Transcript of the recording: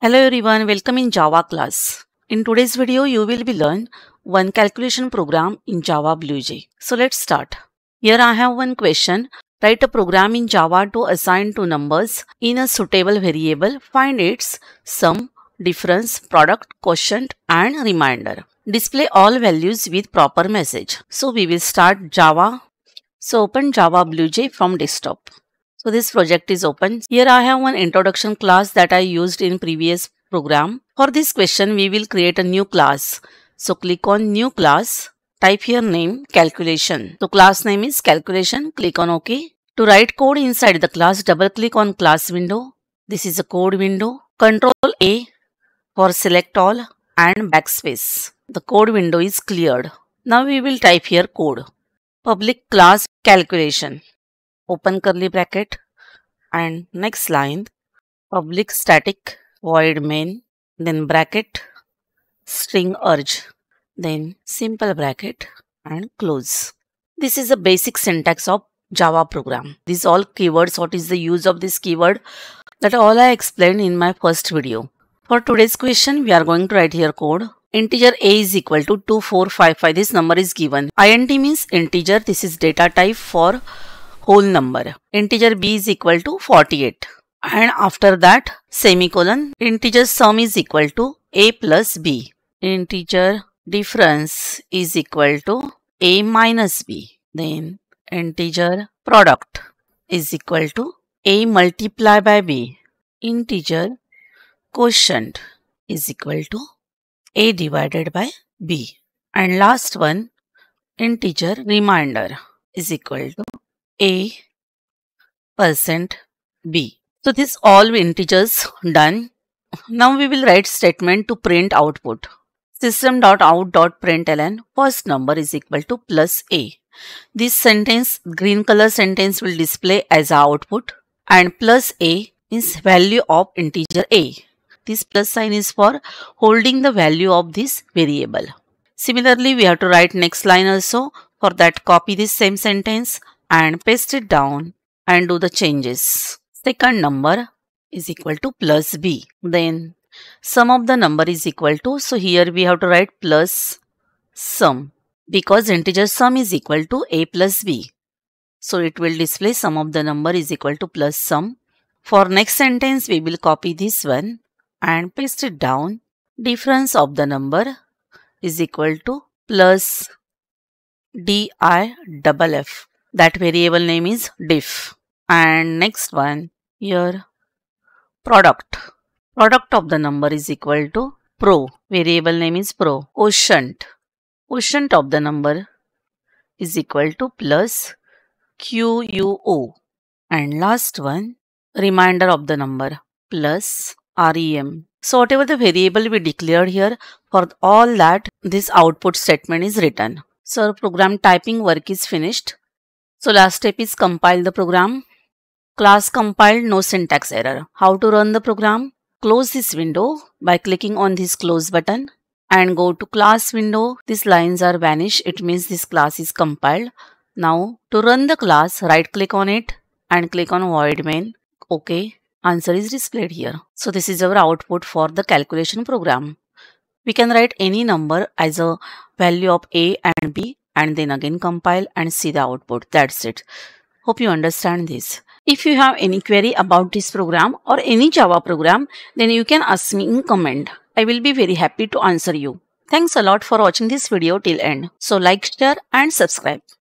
Hello everyone, welcome in Java class. In today's video, you will be learn one calculation program in Java BlueJ. So let's start. Here I have one question. Write a program in Java to assign two numbers in a suitable variable. Find its sum, difference, product, quotient and remainder. Display all values with proper message. So we will start Java. So open Java BlueJ from desktop. So this project is open. Here I have one introduction class that I used in previous program. For this question, we will create a new class. So click on new class. Type here name calculation. So class name is calculation. Click on OK. To write code inside the class, double click on class window. This is a code window. Control A for select all and backspace. The code window is cleared. Now we will type here code. Public class calculation open curly bracket and next line public static void main then bracket string arg then simple bracket and close. This is the basic syntax of Java program. These all keywords, what is the use of this keyword that all I explained in my first video. For today's question, we are going to write here code. Integer a is equal to 2455. This number is given. int means integer. This is data type for whole number. Integer b is equal to 48. And after that, semicolon, integer sum is equal to a plus b. Integer difference is equal to a minus b. Then integer product is equal to a multiplied by b. Integer quotient is equal to a divided by b. And last one, integer remainder is equal to a percent b. So this all integers done. Now we will write statement to print output. System.out.println first number is equal to plus a. This sentence, green color sentence will display as output and plus a is value of integer a. This plus sign is for holding the value of this variable. Similarly, we have to write next line also. For that, copy this same sentence and paste it down and do the changes. Second number is equal to plus b. Then sum of the number is equal to, so here we have to write plus sum because integer sum is equal to a plus b. So it will display sum of the number is equal to plus sum. For next sentence we will copy this one and paste it down. Difference of the number is equal to plus di double f that variable name is diff. And next one here product. Product of the number is equal to pro. Variable name is pro. Quotient. Quotient of the number is equal to plus quo and last one remainder of the number plus rem so whatever the variable we declared here for all that this output statement is written. So program typing work is finished so last step is compile the program. Class compiled, no syntax error. How to run the program? Close this window by clicking on this close button and go to class window. These lines are vanished. It means this class is compiled. Now to run the class, right click on it and click on void main. OK. Answer is displayed here. So this is our output for the calculation program. We can write any number as a value of a and b and then again compile and see the output. That's it. Hope you understand this. If you have any query about this program or any Java program, then you can ask me in comment. I will be very happy to answer you. Thanks a lot for watching this video till end. So like, share and subscribe.